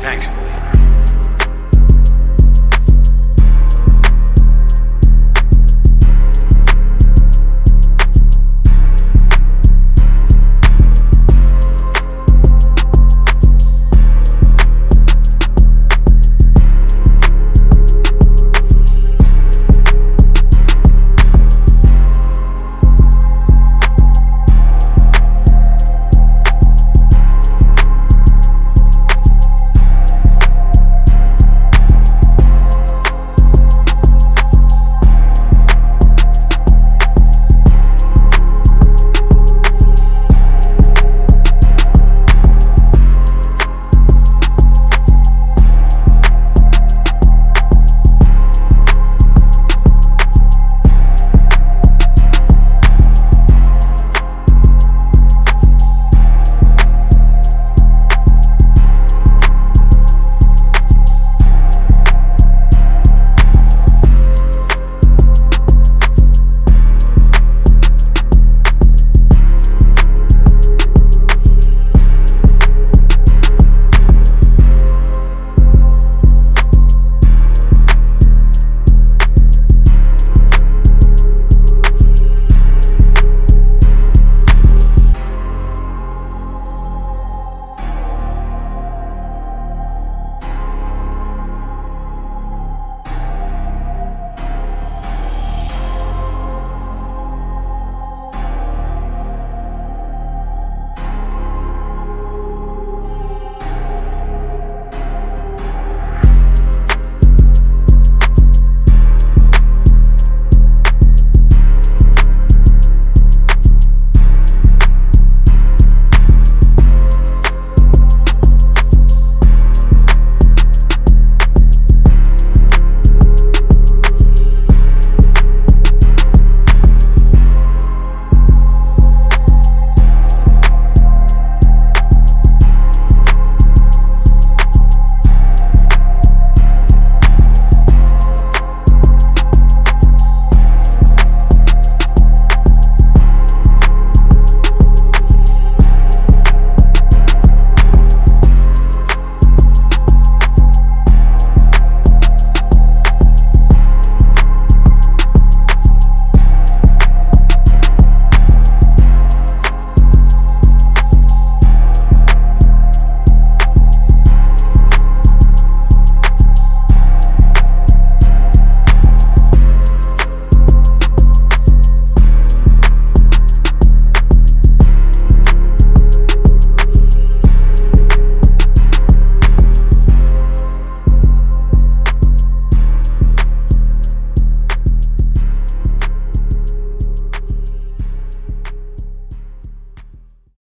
Thanks.